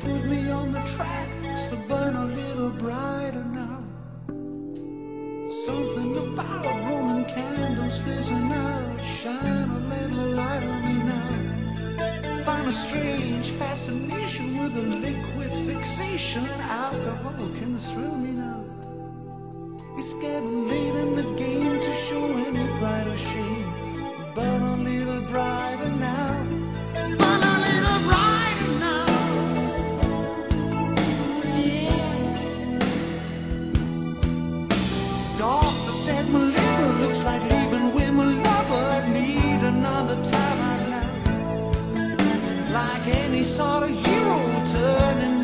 put me on the tracks to burn a little brighter now. Something about Roman candles fizzing out, shine a little light on me now. Find a strange fascination with a liquid fixation. Alcohol can thrill me now. It's getting late in the turning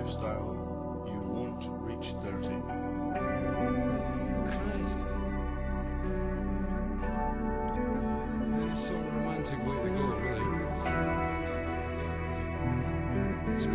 lifestyle, you won't reach 30. Christ. It's so romantic way to go, really. It's,